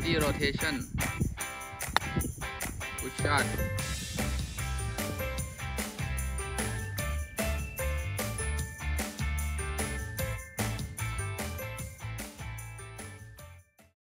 body rotation. Push start